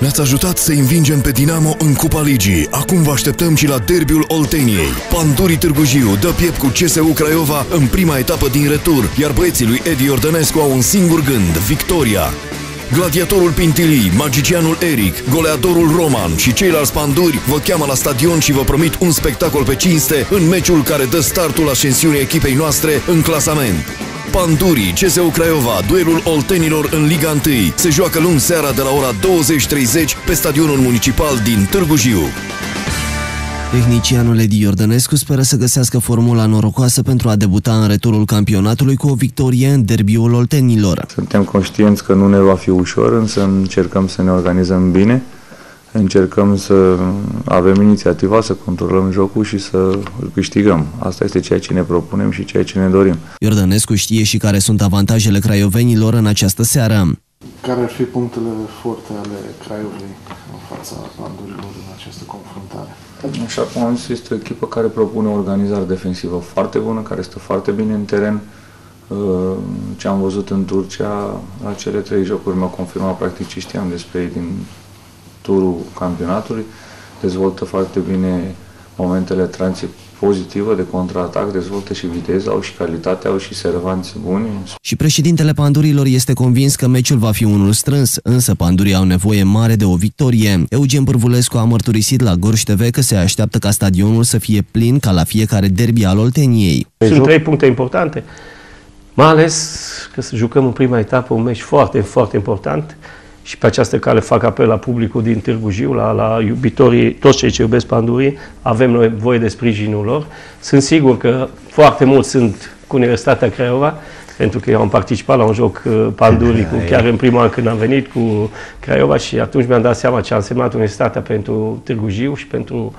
Ne-ați ajutat să învingem pe Dinamo în Cupa Ligii. Acum vă așteptăm și la derbiul Olteniei. Pandurii Târgu Jiu dă piept cu CSU Craiova în prima etapă din retur, iar băieții lui Edi Ordănescu au un singur gând, victoria. Gladiatorul Pintilii, magicianul Eric, goleatorul Roman și ceilalți panduri vă cheamă la stadion și vă promit un spectacol pe cinste în meciul care dă startul ascensiunii echipei noastre în clasament. Pandurii, CSU Craiova, duelul oltenilor în Liga 1 se joacă luni seara de la ora 20.30 pe stadionul municipal din Târgu Jiu. Tehnicianul Edi Iordănescu speră să găsească formula norocoasă pentru a debuta în returul campionatului cu o victorie în derbiul oltenilor. Suntem conștienți că nu ne va fi ușor, însă încercăm să ne organizăm bine, încercăm să avem inițiativa, să controlăm jocul și să îl câștigăm. Asta este ceea ce ne propunem și ceea ce ne dorim. Iordănescu știe și care sunt avantajele craiovenilor în această seară. Care ar fi punctele forte ale Craiovei în fața pandurilor în această confruntare? Așa cum am zis, este o echipă care propune o organizare defensivă foarte bună, care stă foarte bine în teren. Uh, Ce am văzut în Turcia, la cele trei jocuri mi-au confirmat practic ce știam despre ei din turul campionatului. Dezvoltă foarte bine momentele tranții pozitivă de contraatac, dezvoltă și viteză, au și calitate, au și servanți buni. Și președintele Pandurilor este convins că meciul va fi unul strâns, însă Pandurii au nevoie mare de o victorie. Eugen Pârvulescu a mărturisit la Gorj TV că se așteaptă ca stadionul să fie plin ca la fiecare derby al Olteniei. Sunt trei puncte importante, mai ales că să jucăm în prima etapă un meci foarte, foarte important și pe această cale fac apel la publicul din Târgu Jiu, la, la iubitorii, toți cei ce iubesc pandurii, avem nevoie de sprijinul lor. Sunt sigur că foarte mulți sunt cu Universitatea Craiova, pentru că eu am participat la un joc uh, pandurii cu, chiar în primul an când am venit cu Craiova și atunci mi-am dat seama ce a însemnat Universitatea pentru Târgu Jiu și pentru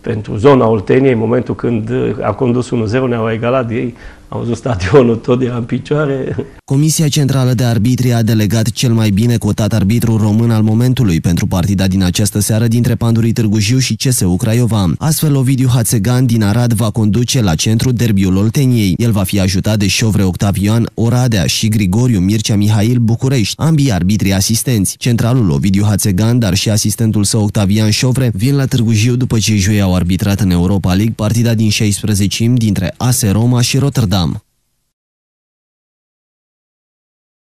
pentru zona Olteniei, în momentul când a condus 1-0, ne-au egalat ei, au văzut stadionul tot de la în picioare. Comisia Centrală de Arbitri a delegat cel mai bine cotat arbitru român al momentului pentru partida din această seară dintre Pandurii Târgu Jiu și CSU Craiova. Astfel, Ovidiu Hațegan din Arad va conduce la centru derbiul Olteniei. El va fi ajutat de Șovre Octavian Oradea și Grigoriu Mircea Mihail București, ambii arbitri asistenți. Centralul Ovidiu Hațegan, dar și asistentul său Octavian Șovre vin la Târgu Jiu după ce joi au arbitrat în Europa League partida din 16 dintre AS Roma și Rotterdam.